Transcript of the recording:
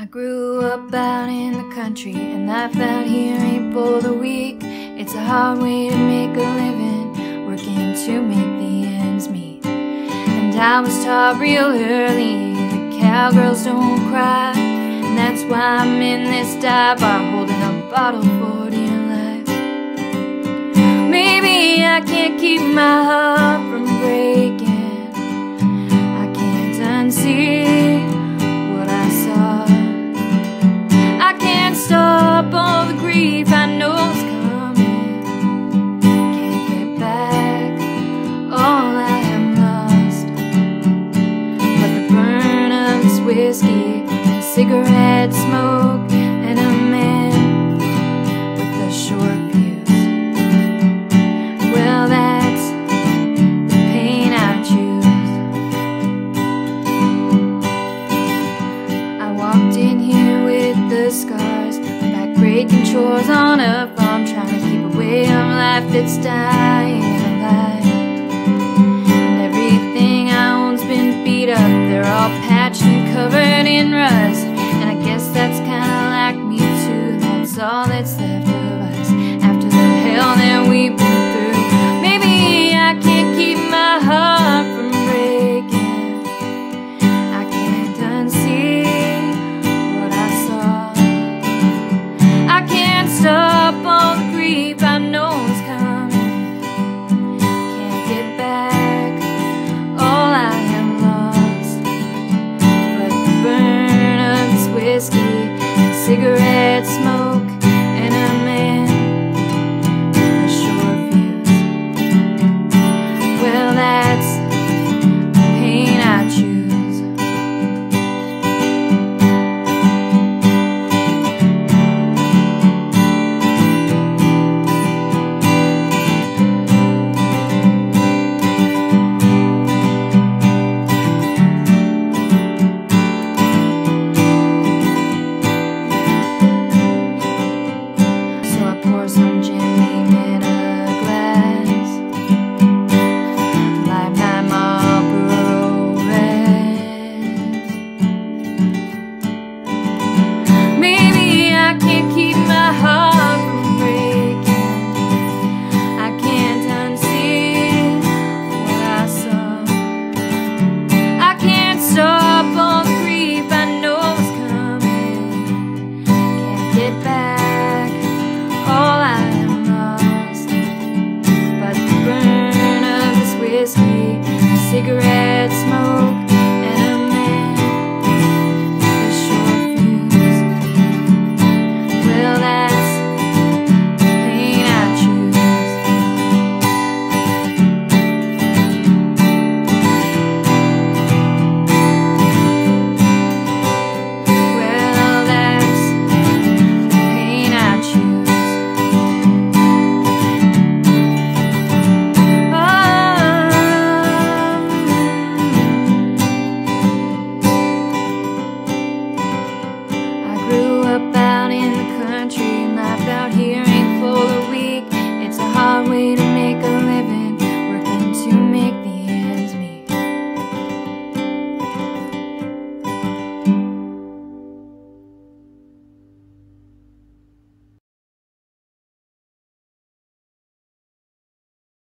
I grew up out in the country and life out here ain't for the weak. It's a hard way to make a living, working to make the ends meet. And I was taught real early that cowgirls don't cry. And that's why I'm in this dive bar holding a bottle for dear life. Maybe I can't keep my heart from breaking. I can't unsee whiskey cigarette smoke and a man with a short fuse. Well, that's the pain I choose. I walked in here with the scars, back breaking chores on a farm, trying to keep away from life that's dying alive. Can't stop all the grief I know is coming. Can't get back all I have lost. But the burn of this whiskey cigarette smoke back. All I lost the burn of this whiskey cigarette. country